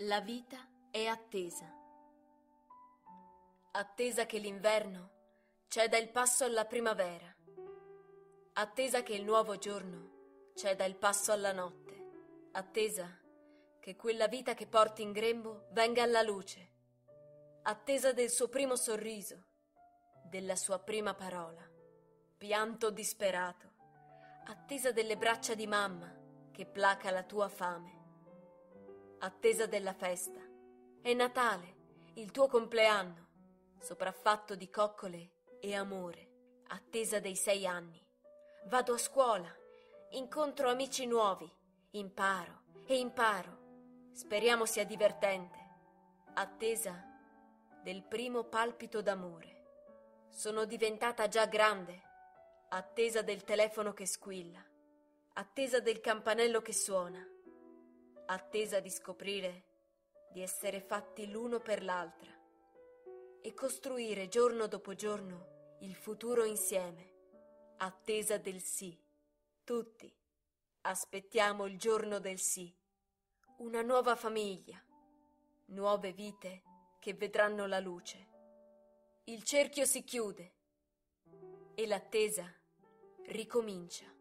La vita è attesa. Attesa che l'inverno ceda il passo alla primavera. Attesa che il nuovo giorno ceda il passo alla notte. Attesa che quella vita che porti in grembo venga alla luce. Attesa del suo primo sorriso, della sua prima parola. Pianto disperato. Attesa delle braccia di mamma che placa la tua fame attesa della festa. È Natale, il tuo compleanno, sopraffatto di coccole e amore, attesa dei sei anni. Vado a scuola, incontro amici nuovi, imparo e imparo. Speriamo sia divertente. Attesa del primo palpito d'amore. Sono diventata già grande, attesa del telefono che squilla, attesa del campanello che suona attesa di scoprire di essere fatti l'uno per l'altra e costruire giorno dopo giorno il futuro insieme, attesa del sì. Tutti aspettiamo il giorno del sì, una nuova famiglia, nuove vite che vedranno la luce. Il cerchio si chiude e l'attesa ricomincia.